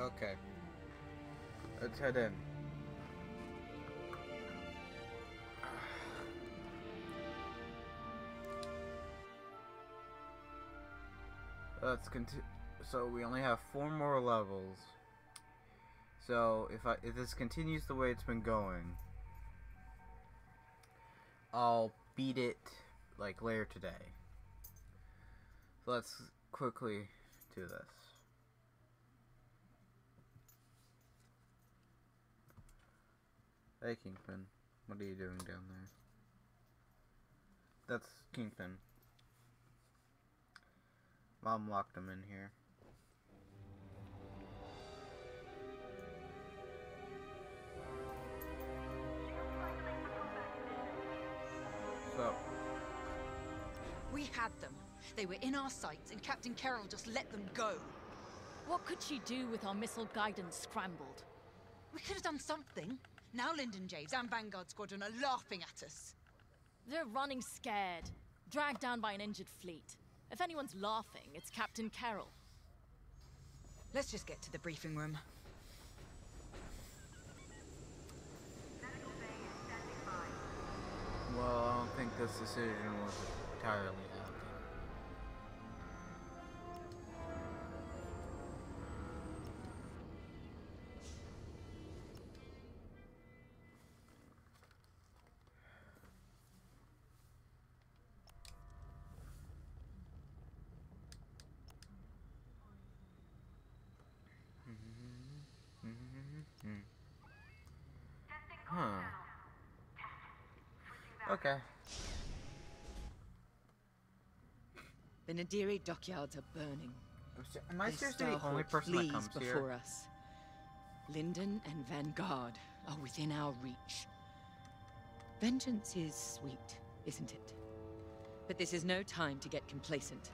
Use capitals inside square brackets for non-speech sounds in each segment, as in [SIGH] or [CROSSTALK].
Okay. Let's head in. Let's continue. So we only have four more levels. So if I if this continues the way it's been going, I'll beat it like later today. So let's quickly do this. Hey Kingpin, what are you doing down there? That's Kingpin. Mom locked him in here. So, We had them. They were in our sights, and Captain Kerrill just let them go. What could she do with our missile guidance scrambled? We could have done something. Now Lindon Javes and Vanguard Squadron are laughing at us. They're running scared, dragged down by an injured fleet. If anyone's laughing, it's Captain Kerrill. Let's just get to the briefing room. well, I don't think this decision was entirely Okay. The Nadiri dockyards are burning. Am I seriously the only person that comes before here? us. Lindon and Vanguard are within our reach. Vengeance is sweet, isn't it? But this is no time to get complacent.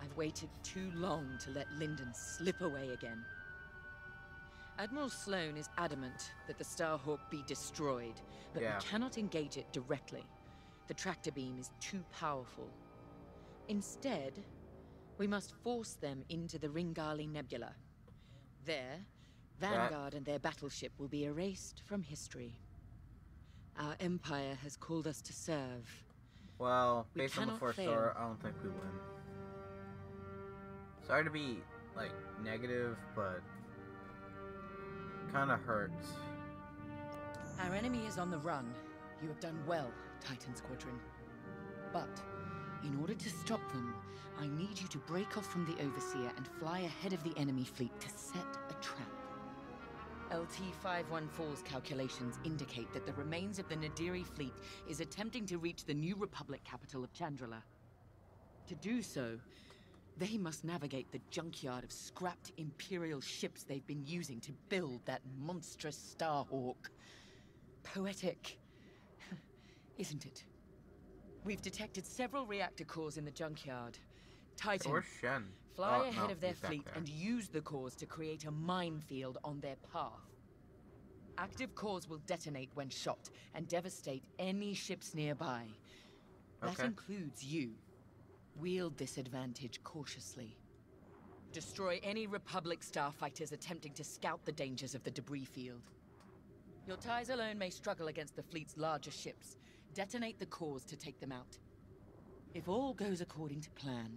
I've waited too long to let Lindon slip away again. Admiral Sloane is adamant that the Starhawk be destroyed, but Yeah. we cannot engage it directly. The tractor beam is too powerful. Instead, we must force them into the Ringali Nebula. There, Vanguard and their battleship will be erased from history. Our Empire has called us to serve. Well, We based on the first fail. star, I don't think we win. Sorry to be like negative, but kind of hurts. Our enemy is on the run. You have done well, Titan Squadron. But, in order to stop them, I need you to break off from the Overseer and fly ahead of the enemy fleet to set a trap. LT-514's calculations indicate that the remains of the Nadiri fleet is attempting to reach the New Republic capital of Chandrila. To do so, they must navigate the junkyard of scrapped Imperial ships they've been using to build that monstrous Starhawk. Poetic, [LAUGHS] isn't it? We've detected several reactor cores in the junkyard. Titan, Where's Shen? fly Oh, ahead no, of their fleet there. and use the cores to create a minefield on their path. Active cores will detonate when shot and devastate any ships nearby. That Okay. includes you. Wield this advantage cautiously. Destroy any Republic starfighters attempting to scout the dangers of the debris field. Your TIEs alone may struggle against the fleet's larger ships. Detonate the cores to take them out. If all goes according to plan,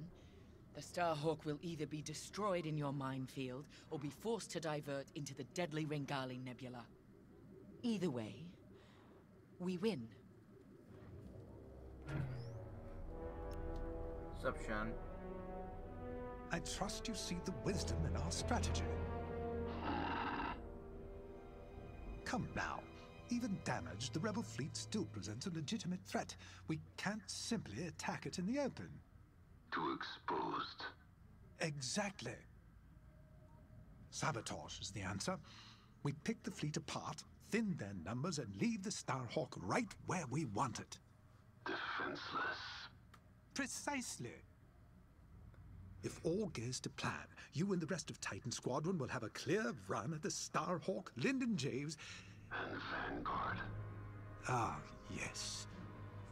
the Starhawk will either be destroyed in your minefield or be forced to divert into the deadly Ringali Nebula. Either way, we win. Sup, Shen? I trust you see the wisdom in our strategy. Come now. Even damaged, the rebel fleet still presents a legitimate threat. We can't simply attack it in the open. Too exposed. Exactly. Sabotage is the answer. We pick the fleet apart, thin their numbers, and leave the Starhawk right where we want it. Defenseless. Precisely. If all goes to plan, you and the rest of Titan Squadron will have a clear run at the Starhawk, Lindon Javes. And Vanguard. Ah, yes.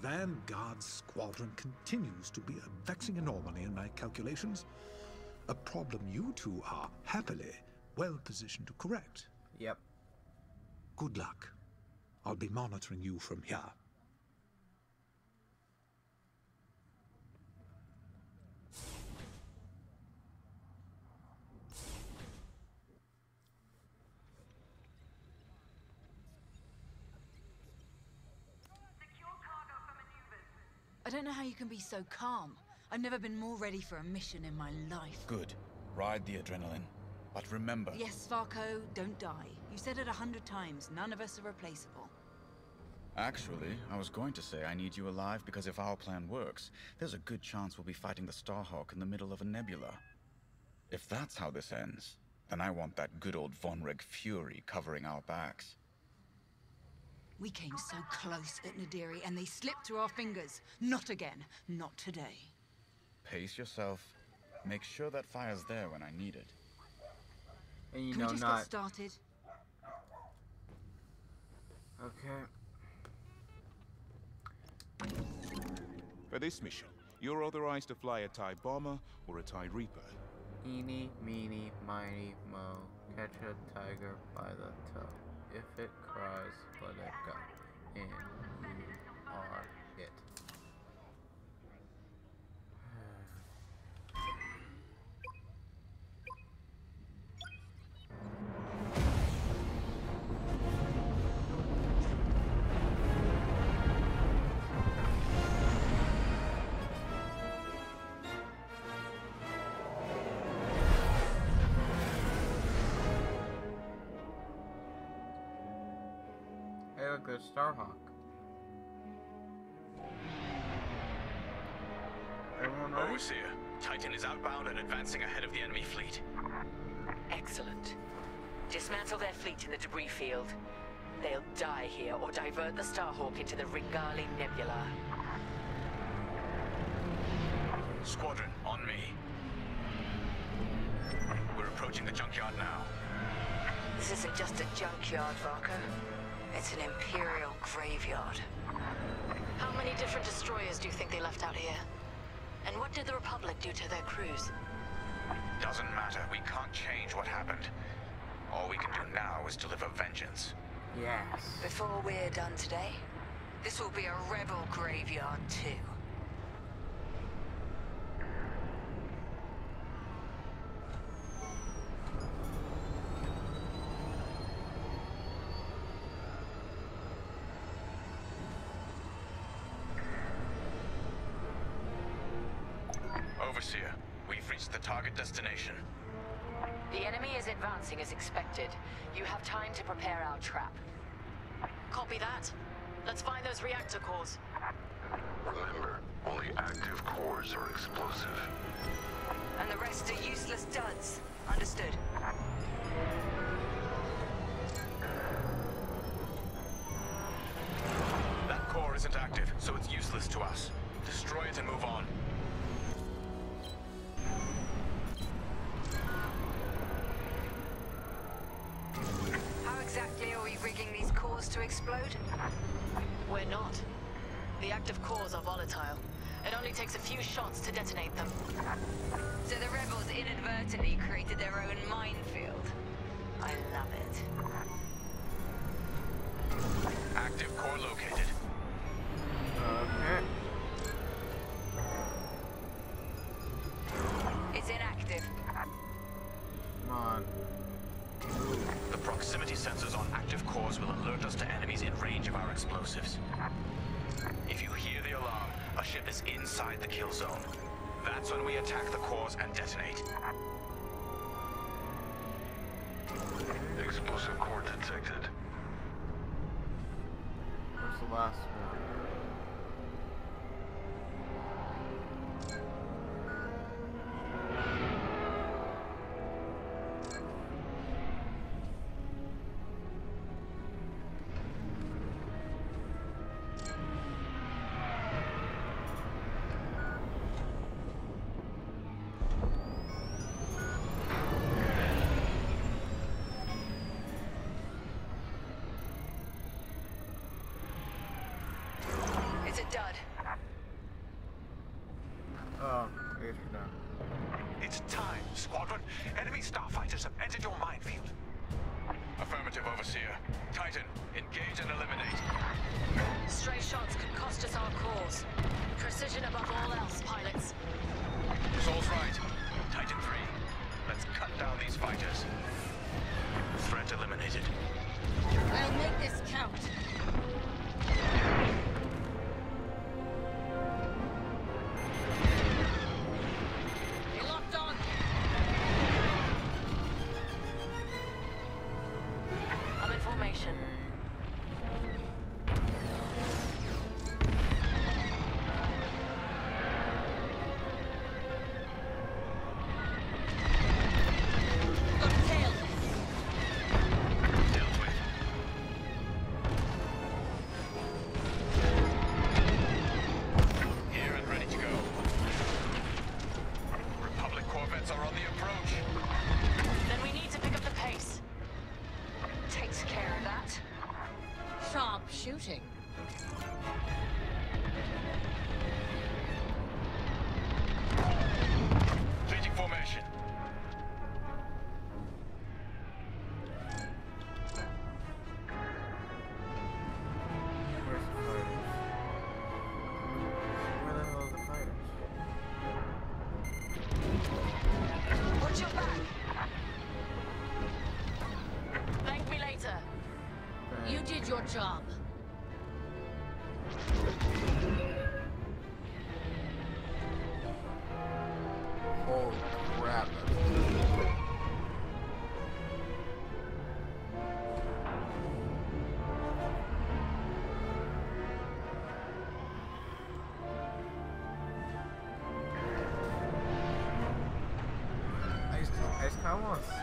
Vanguard's squadron continues to be a vexing anomaly in my calculations. A problem you two are, happily, well positioned to correct. Yep. Good luck. I'll be monitoring you from here. I don't know how you can be so calm. I've never been more ready for a mission in my life. Good. Ride the adrenaline. But remember, Yes, Varko, don't die. You said it a hundred times. None of us are replaceable. actually, I was going to say I need you alive because if our plan works, there's a good chance we'll be fighting the Starhawk in the middle of a nebula. If that's how this ends, then I want that good old Vonreg fury covering our backs. We came so close at Nadiri, and they slipped through our fingers. Not again. Not today. Pace yourself. Make sure that fire's there when I need it. And you Can know we just not. get started? Okay. For this mission, you're authorized to fly a TIE bomber or a TIE Reaper. Eeny, meeny, miny, mo. Catch a tiger by the toe. If it cries, let it go. And you are it. Hey, look, there's Starhawk. Everyone ready? Overseer, Titan is outbound and advancing ahead of the enemy fleet. Excellent. Dismantle their fleet in the debris field. They'll die here or divert the Starhawk into the Ringali Nebula. Squadron, on me. We're approaching the junkyard now. This isn't just a junkyard, Varko. It's an Imperial graveyard. How many different destroyers do you think they left out here? And what did the Republic do to their crews? Doesn't matter, we can't change what happened. All we can do now is deliver vengeance. Yes. Before we're done today, this will be a rebel graveyard too. If you hear the alarm, a ship is inside the kill zone. That's when we attack the cores and detonate. Explosive core detected. Where's the last one? King.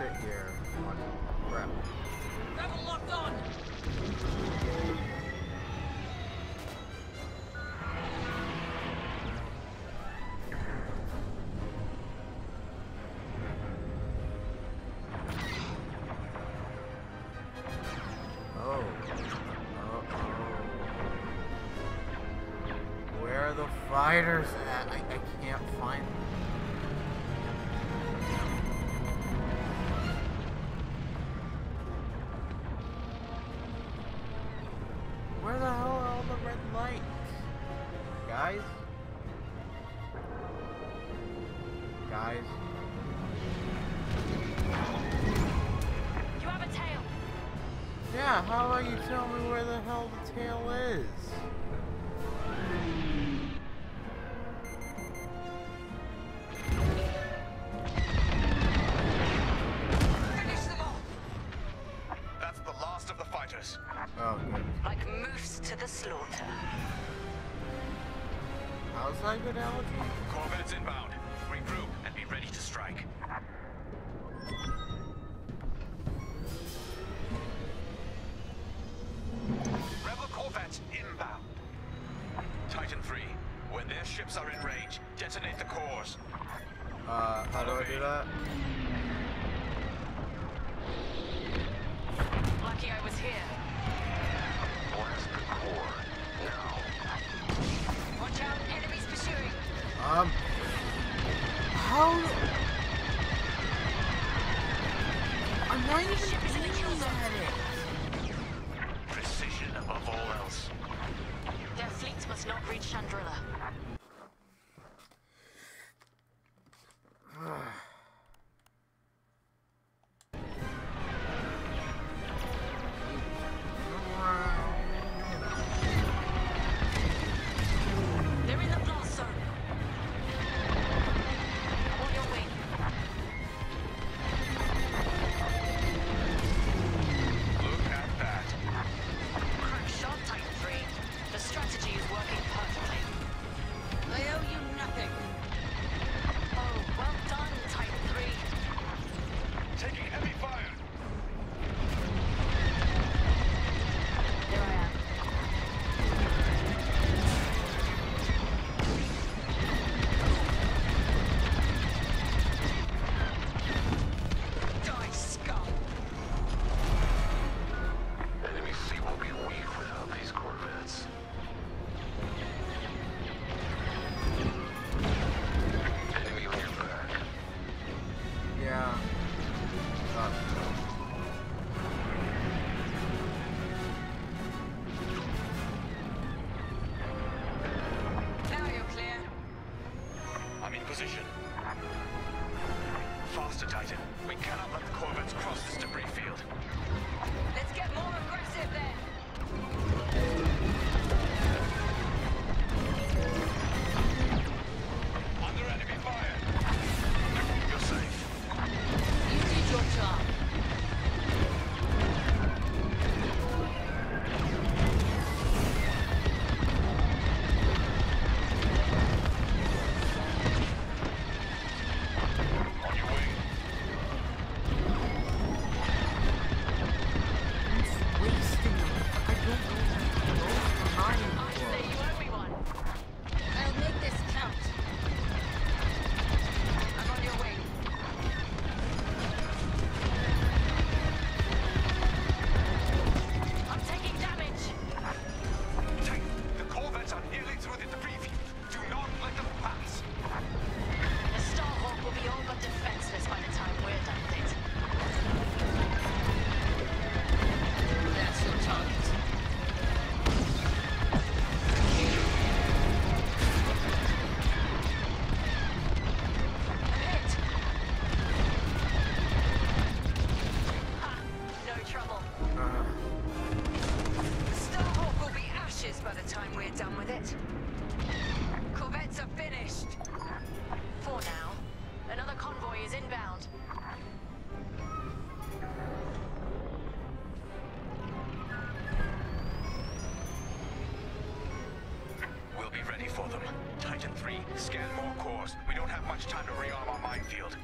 sit here on. Rebel locked on! Oh. Uh -oh. Where are the fighters at? I, I How about you tell me where the hell the tail is? Scan more cores. We don't have much time to rearm our minefield.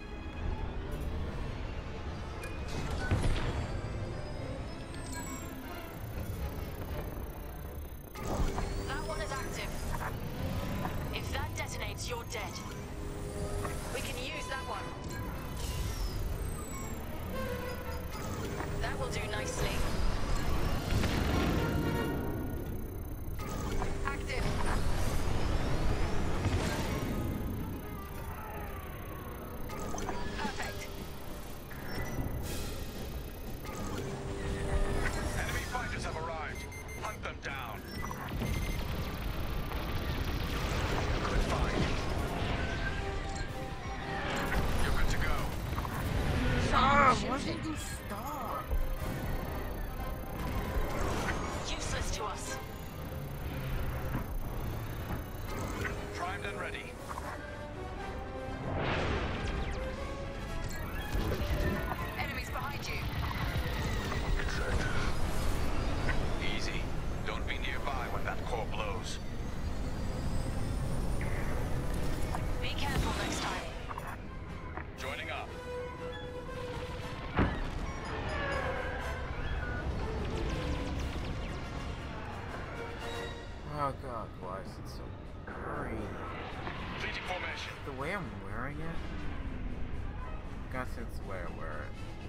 Oh god, why is it so green? Fleeting formation. The way I'm wearing it? I guess it's the way I wear it.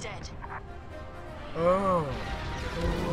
Dead. Oh.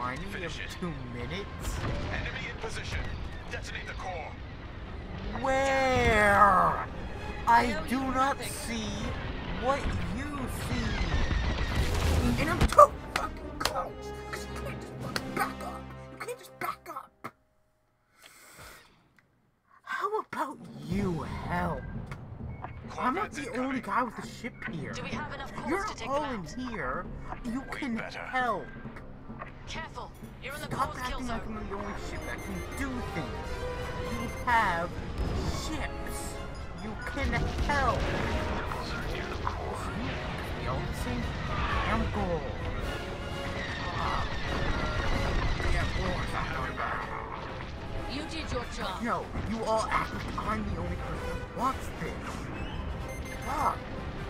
Left. keep reminding me of it. two minutes? Enemy in position. Detonate the core. Where? I do not see what you see. And I'm too fucking close. Cause you can't just fucking back up. You can't just back up. How about you help? I'm not the only guy with a ship here. Do we have enough You're to take all in here. You can better. help. Careful. You're in the Stop cores kill acting zone. like I'm the only ship that can do things. You have ships. You can help. Rebels are near the core. We all the same damn goal. Yeah, wars I'm talking. You did your job. No, you all act like I'm the only person who wants this. Fuck.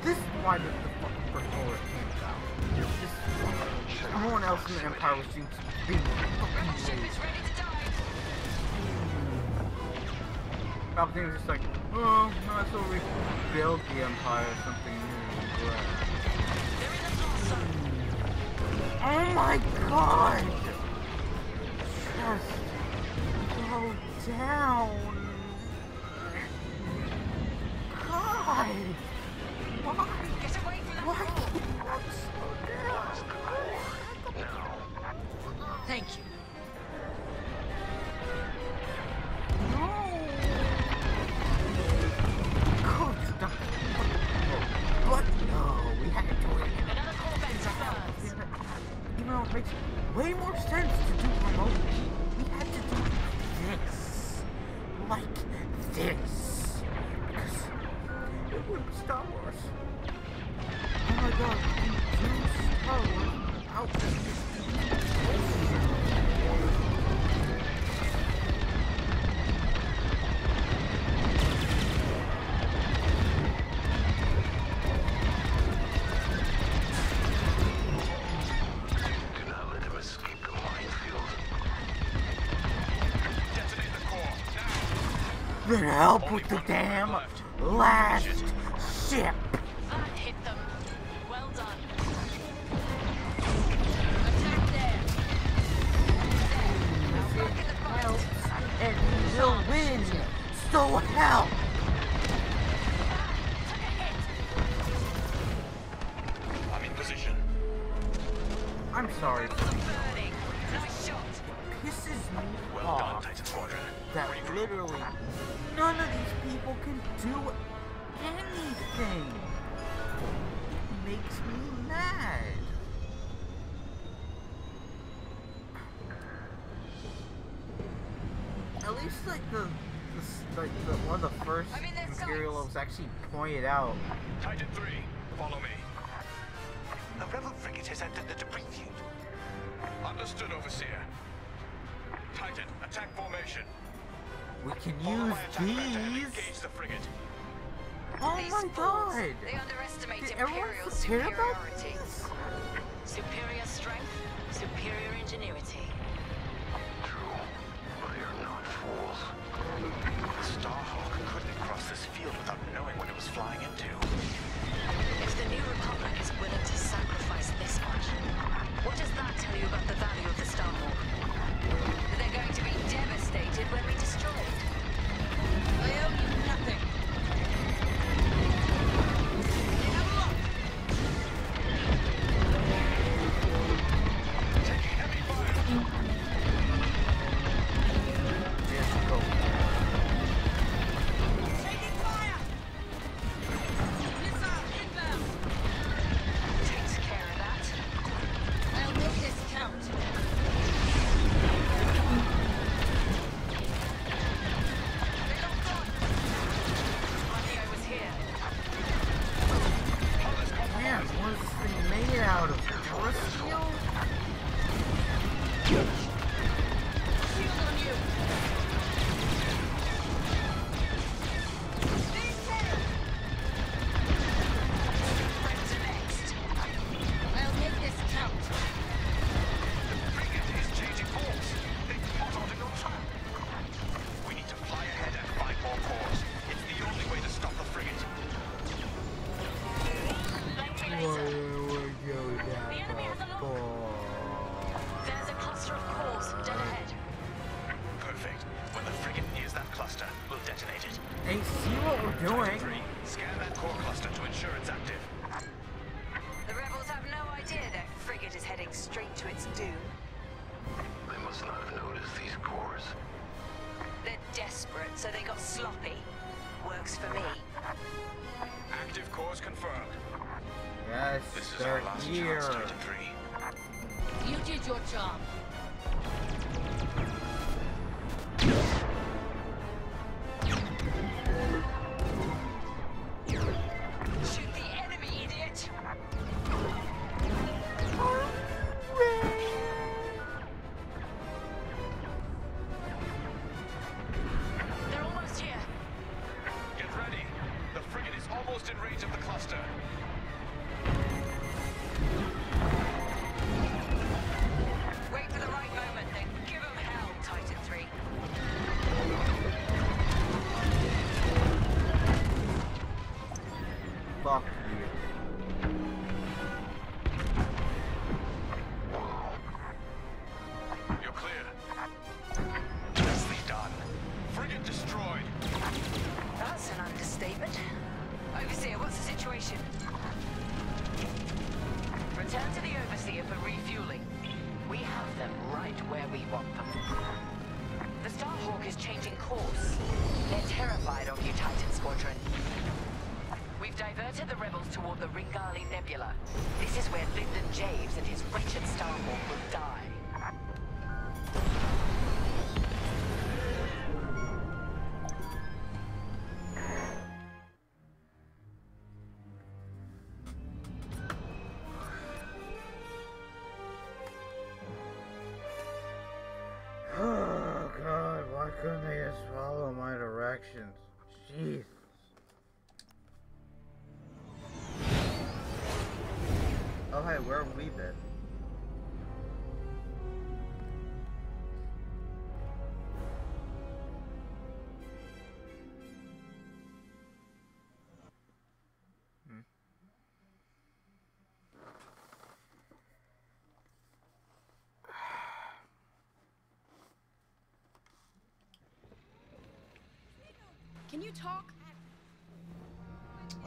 This is why the, the fucking First Order came about. This is why. Everyone else in the Empire seems to die. Palpatine was just like, oh, might as well rebuild the Empire or something new. The. Oh my god! Just go down. Help with the damn left. last Understood, Overseer. Titan, attack formation. We can Follow use my attack these. engage the frigate. Oh These my fools, god! They underestimate Did everyone Imperial about superiority. this? Superior strength, superior ingenuity. True, but they are not fools. The Starhawk couldn't cross this field without knowing what it was flying into. If the New Republic is willing to sacrifice this much, what does that tell you about the doing. Can you talk?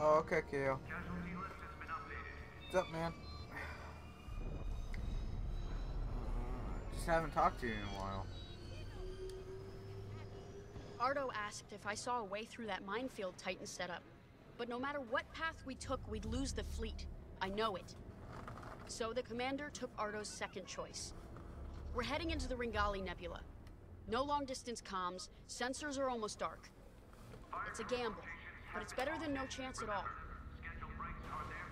Oh, okay, Kale. What's up, man? Just haven't talked to you in a while. Ardo asked if I saw a way through that minefield Titan set up. But no matter what path we took, we'd lose the fleet. I know it. So the commander took Ardo's second choice. We're heading into the Ringali Nebula. No long distance comms, sensors are almost dark. It's a gamble, but it's better than no chance at all.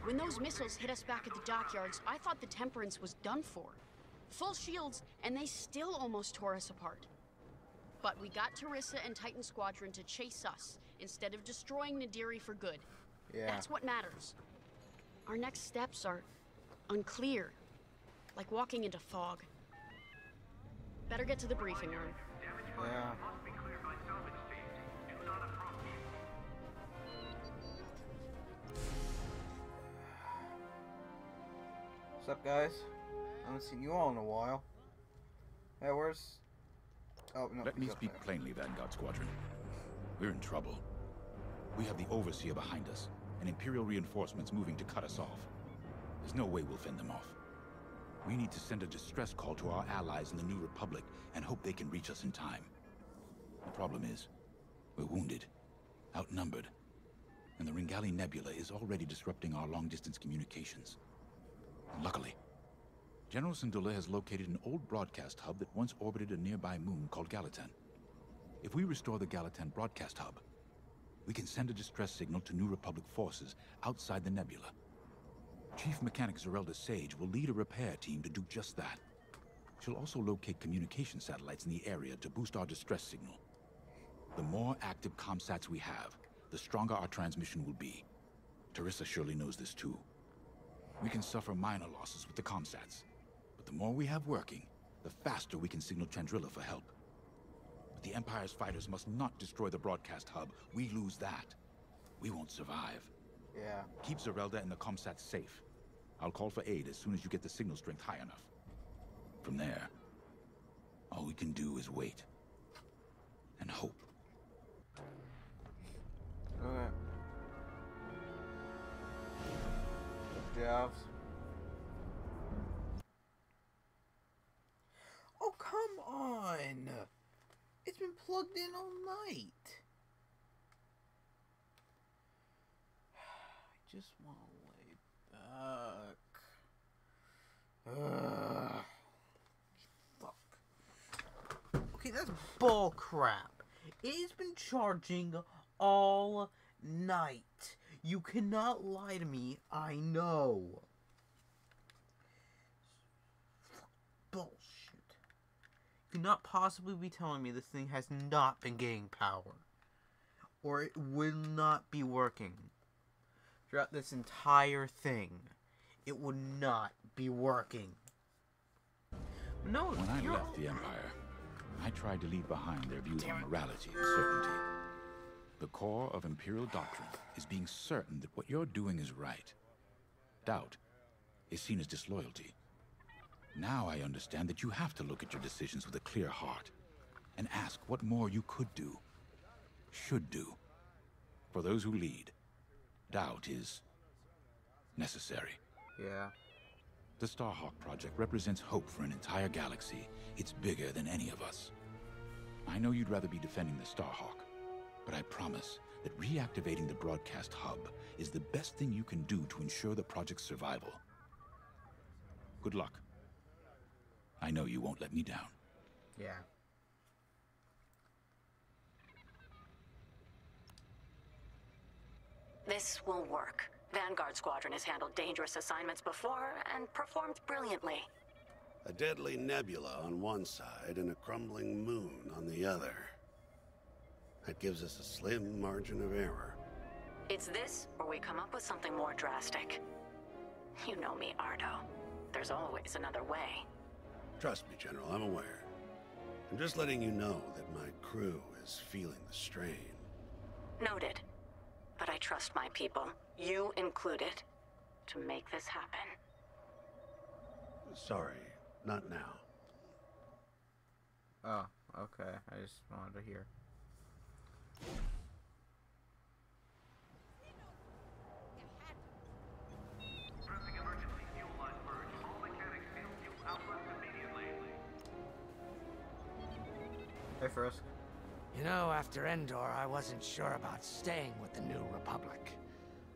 When those missiles hit us back at the dockyards, I thought the Temperance was done for. Full shields, and they still almost tore us apart. But we got Terisa and Titan Squadron to chase us instead of destroying Nadiri for good. Yeah. That's what matters. Our next steps are unclear, like walking into fog. Better get to the briefing room. Yeah. What's up, guys? I haven't seen you all in a while. Yeah, where's... Oh, no. Let me speak there. plainly, Vanguard Squadron. We're in trouble. We have the Overseer behind us, and Imperial reinforcements moving to cut us off. There's no way we'll fend them off. We need to send a distress call to our allies in the New Republic and hope they can reach us in time. The problem is, we're wounded, outnumbered, and the Ringali Nebula is already disrupting our long-distance communications. Luckily, General Syndulla has located an old broadcast hub that once orbited a nearby moon called Gallatin. If we restore the Gallatin broadcast hub, we can send a distress signal to New Republic forces outside the nebula. Chief Mechanic Zerelda Sage will lead a repair team to do just that. She'll also locate communication satellites in the area to boost our distress signal. The more active comsats we have, the stronger our transmission will be. Terisa surely knows this too. We can suffer minor losses with the comsats, but the more we have working, the faster we can signal Chandrila for help. But the Empire's fighters must not destroy the broadcast hub. We lose that. We won't survive. Yeah. Keep Zerelda and the comsats safe. I'll call for aid as soon as you get the signal strength high enough. From there, all we can do is wait. And hope. Valves. Oh, come on! It's been plugged in all night. [SIGHS] I just want to lay back. Ugh. Fuck. Okay, that's bull crap. It has been charging all night. You cannot lie to me. I know. Bullshit. You cannot possibly be telling me this thing has not been getting power. Or it will not be working. Throughout this entire thing, it would not be working. No, When I you're left the Empire, I tried to leave behind their views on morality and certainty. The core of Imperial doctrine is being certain that what you're doing is right. Doubt is seen as disloyalty. Now I understand that you have to look at your decisions with a clear heart and ask what more you could do, should do. For those who lead, doubt is necessary. Yeah. The Starhawk project represents hope for an entire galaxy. It's bigger than any of us. I know you'd rather be defending the Starhawk, but I promise that reactivating the broadcast hub is the best thing you can do to ensure the project's survival. Good luck. I know you won't let me down. Yeah. This will work. Vanguard Squadron has handled dangerous assignments before and performed brilliantly. A deadly nebula on one side and a crumbling moon on the other. That gives us a slim margin of error. It's this, or we come up with something more drastic. You know me, Ardo. There's always another way. Trust me, General, I'm aware. I'm just letting you know that my crew is feeling the strain. Noted. But I trust my people, you included, to make this happen. Sorry, not now. Oh, okay. I just wanted to hear. Hey, Frisk. You know, after Endor, I wasn't sure about staying with the New Republic.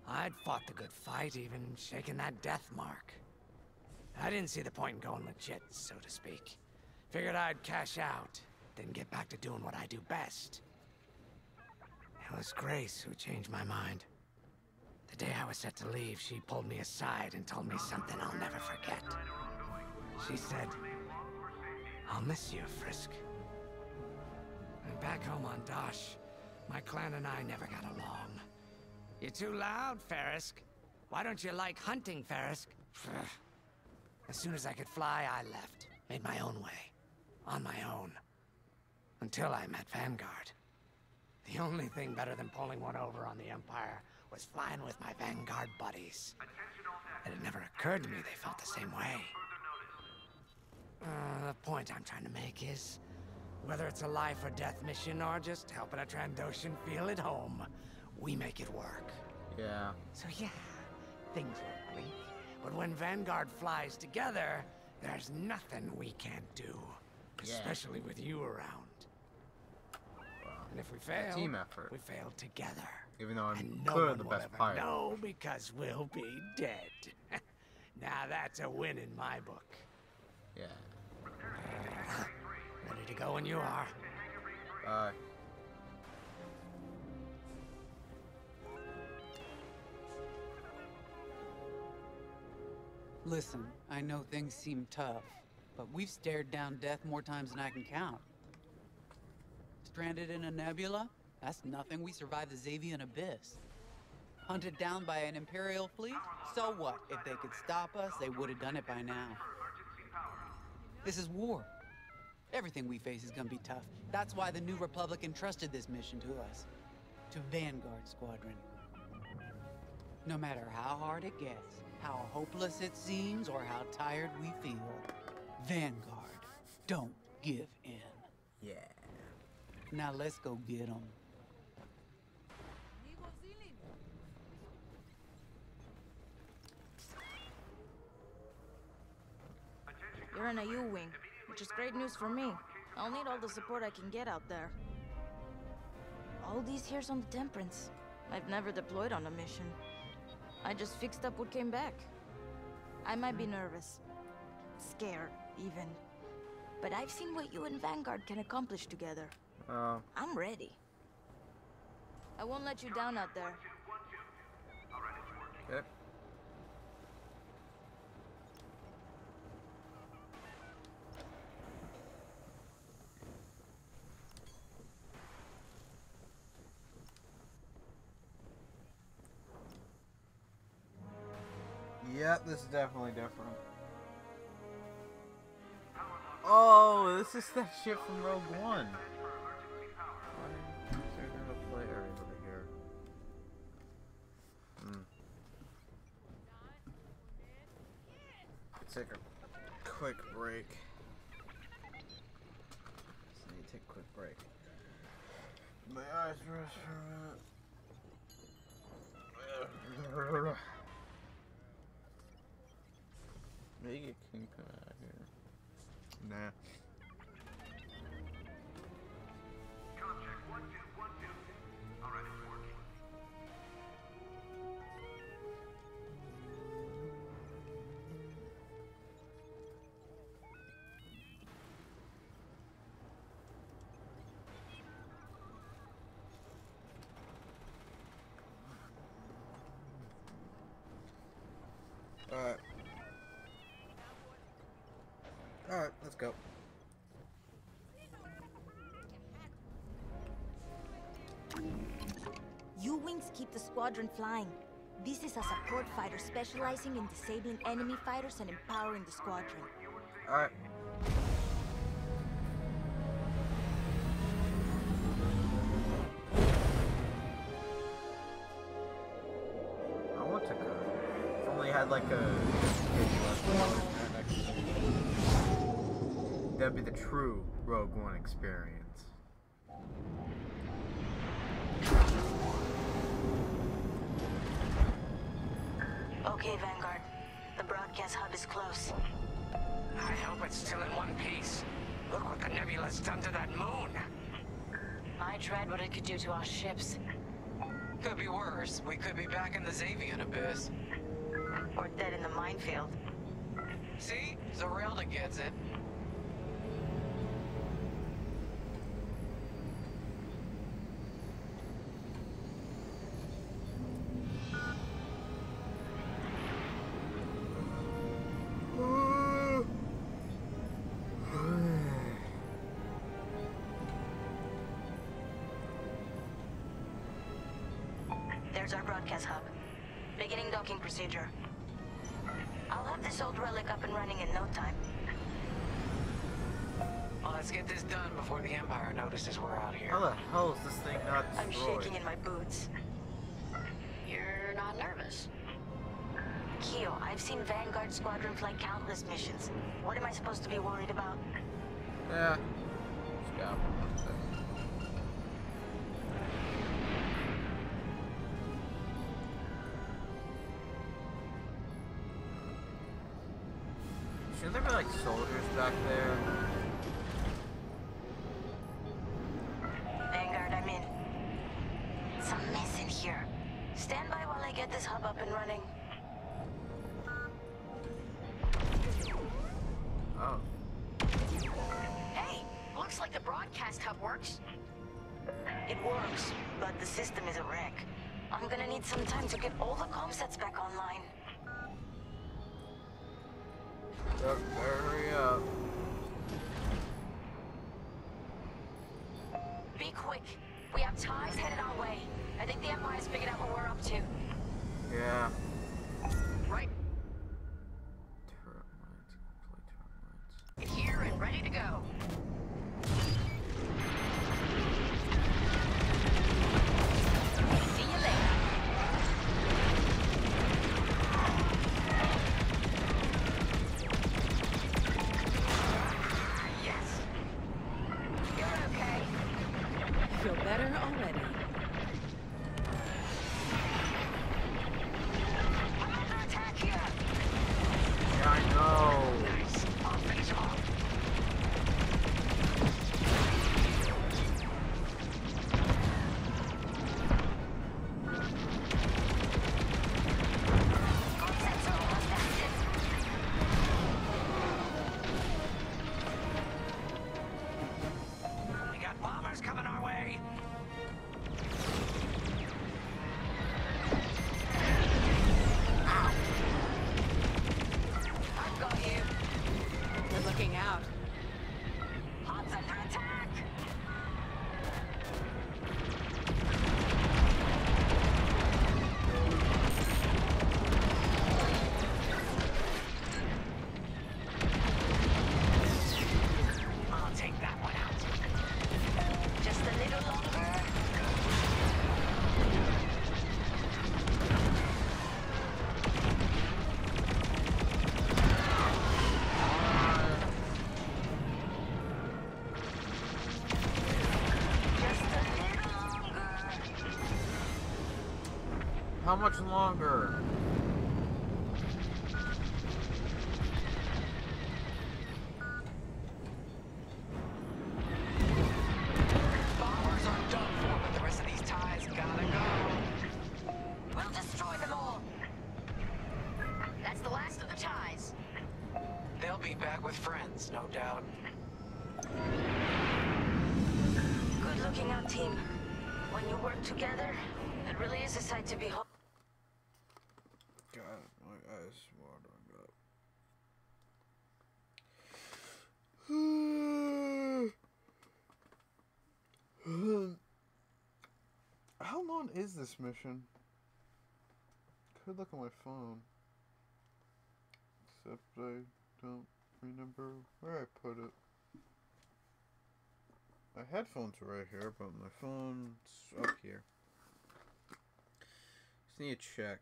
I'd fought the good fight, even shaken that death mark. I didn't see the point in going legit, so to speak. Figured I'd cash out, then get back to doing what I do best. It was Grace who changed my mind. The day I was set to leave, she pulled me aside and told me something I'll never forget. She said, I'll miss you, Frisk. And back home on Dosh, my clan and I never got along. You're too loud, Farisk. Why don't you like hunting, Farisk? [SIGHS] As soon as I could fly, I left. Made my own way. On my own. Until I met Vanguard. The only thing better than pulling one over on the Empire was flying with my Vanguard buddies. It had never occurred to me they felt the same way. Uh, the point I'm trying to make is, whether it's a life or death mission or just helping a Trandoshan feel at home, we make it work. Yeah. So yeah, things look bleak. But when Vanguard flies together, there's nothing we can't do. Yeah. Especially with you around. And if we fail, team effort. we failed together. Even though I'm And no clearly the best ever pilot. know because we'll be dead. [LAUGHS] now that's a win in my book. Yeah. Ready to go when you are. Uh. Listen, I know things seem tough, but we've stared down death more times than I can count. Stranded in a nebula? That's nothing. We survived the Xavian Abyss. Hunted down by an Imperial fleet? So what? If they could stop us, they would have done it by now. This is war. Everything we face is gonna be tough. That's why the New Republic entrusted this mission to us. To Vanguard Squadron. No matter how hard it gets, how hopeless it seems, or how tired we feel, Vanguard don't give in. Yeah. Now let's go get them. You're in a U-wing, which is great news for me. I'll need all the support I can get out there. All these years on the Temperance, I've never deployed on a mission. I just fixed up what came back. I might be nervous. Scared, even. But I've seen what you and Vanguard can accomplish together. Oh. I'm ready. I won't let you down out there. Okay. Yep, this is definitely different. Oh, this is that shit from Rogue One. Take a quick break. Just need to take a quick break. My eyes rest for a minute. Maybe it can come out here. Nah. Let's go. U-wings keep the squadron flying. This is a support fighter specializing in disabling enemy fighters and empowering the squadron. Alright. I want to go. If only had like a. be the true Rogue One experience. Okay, Vanguard. The broadcast hub is close. I hope it's still in one piece. Look what the nebula's done to that moon. I dread what it could do to our ships. Could be worse. We could be back in the Xavian abyss. Or dead in the minefield. See? Zerelda gets it. Back there? Vanguard, I'm in. A mess in here. Stand by while I get this hub up and running. Oh. Hey, looks like the broadcast hub works. It works, but the system is a wreck. I'm gonna need some time to get all the We have TIEs headed our way. I think the Empire's figured out what we're up to. Yeah. Right How much longer? Is this mission? Could look on my phone. Except I don't remember where I put it. My headphones are right here, but my phone's up here. Just need to check.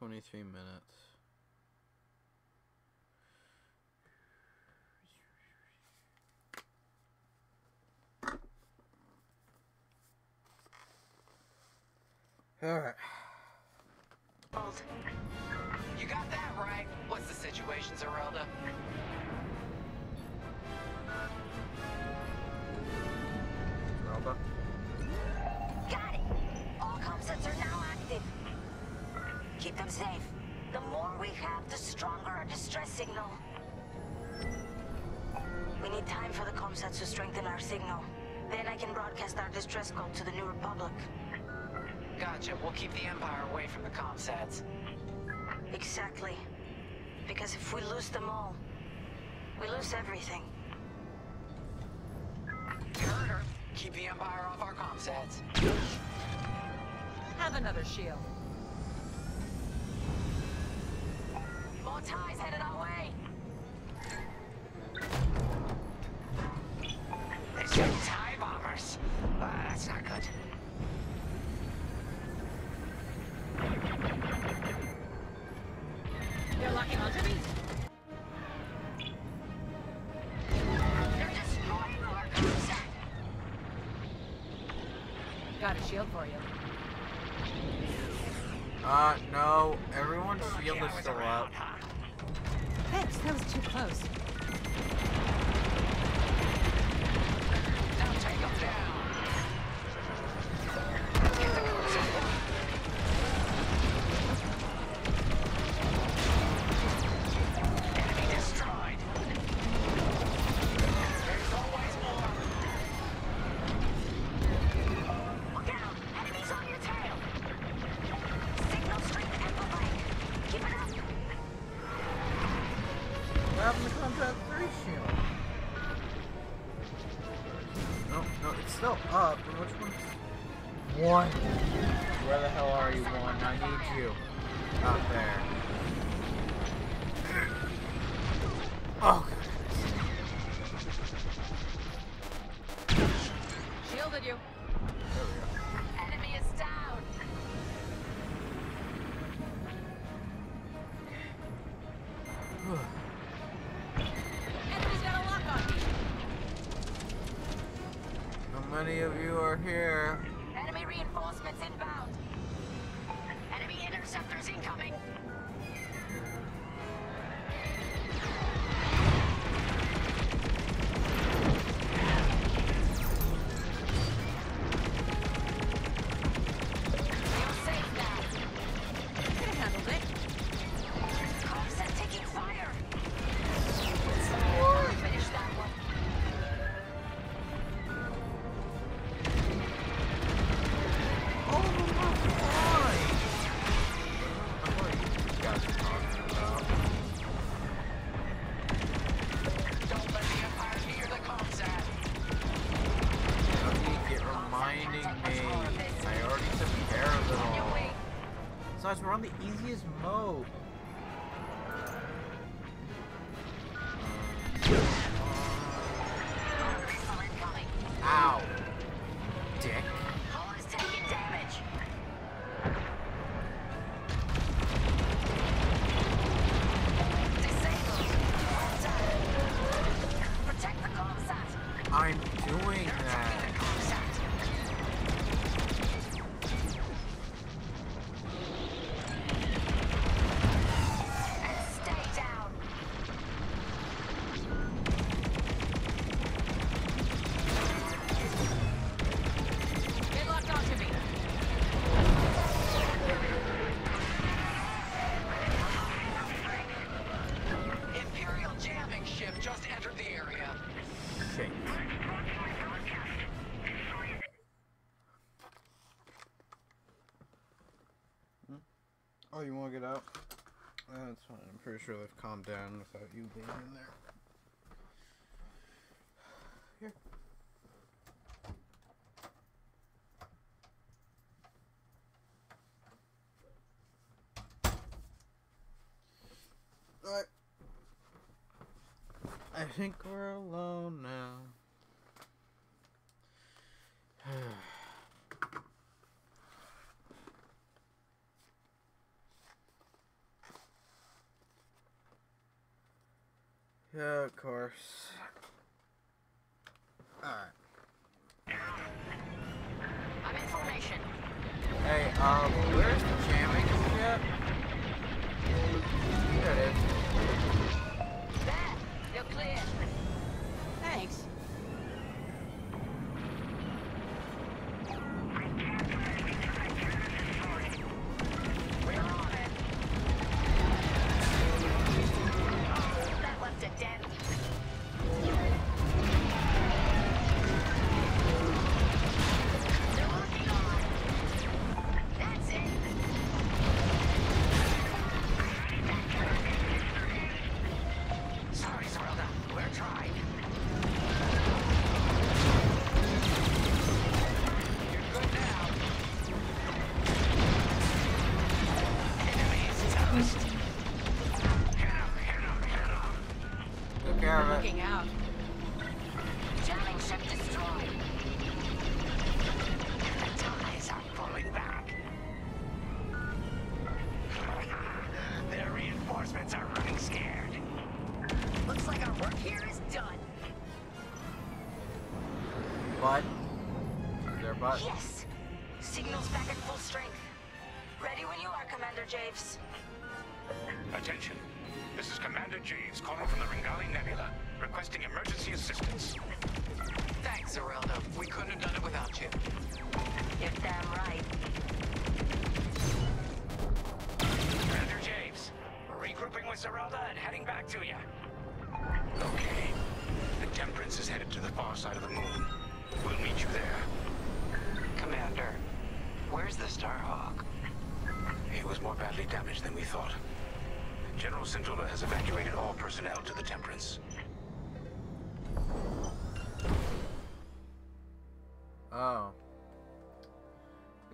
Twenty-three minutes. Alright. You got that right. What's the situation, Zerelda? Time for the comsats to strengthen our signal. Then I can broadcast our distress call to the New Republic. Gotcha. We'll keep the Empire away from the comsats. Exactly. Because if we lose them all, we lose everything. You heard her. Keep the Empire off our comsats. Have another shield. More TIEs headed our Got a shield for you. Uh, no. Everyone's shield is still up. Thanks, that was too close. Up. But which one's... One. Where the hell are you, one? I need you. Out there. Oh, Shielded you. Oh, you want to get out? That's fine. I'm pretty sure they've calmed down without you being in there. Here. Alright. I think we're alone now.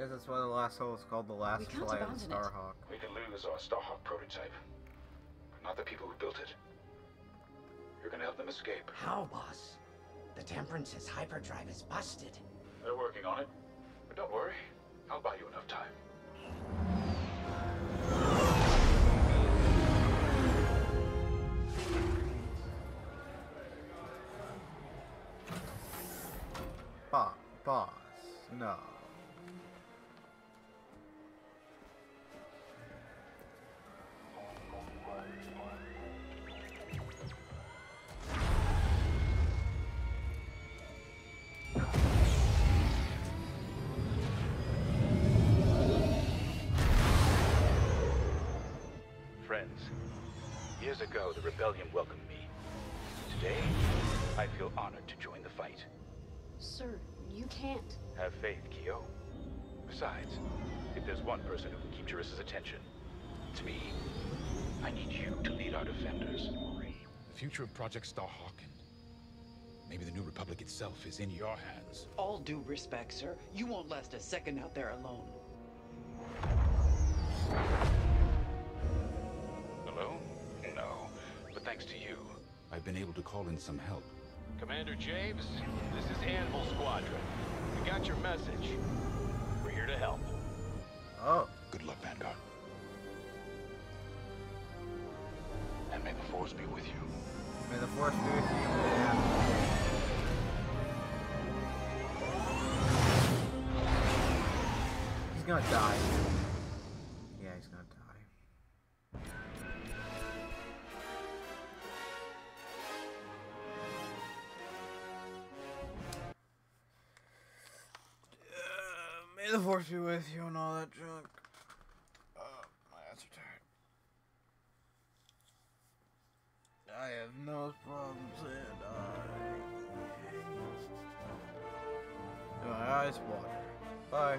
Guess that's why the last hole is called the last We can't flight of abandon it. Starhawk. We can lose our Starhawk prototype, but not the people who built it. You're gonna help them escape. How, boss? The Temperance's hyperdrive is busted. They're working on it. But don't worry, I'll buy you enough time. Boss. Boss. No. Years ago the rebellion welcomed me. Today, I feel honored to join the fight. Sir, you can't. Have faith, Keo. Besides, if there's one person who can keep Jarissa's attention, it's me. I need you to lead our defenders. The future of Project Starhawk and maybe the New Republic itself is in your hands. All due respect, sir. You won't last a second out there alone. Thanks to you, I've been able to call in some help. Commander Javes, this is Anvil Squadron. We got your message. We're here to help. Oh. Good luck, Vanguard. And may the Force be with you. May the force be with you. Yeah. He's gonna die. Force be with you and all that junk. Uh, my ass are tired. I have nose problems and I. My eyes water. Bye.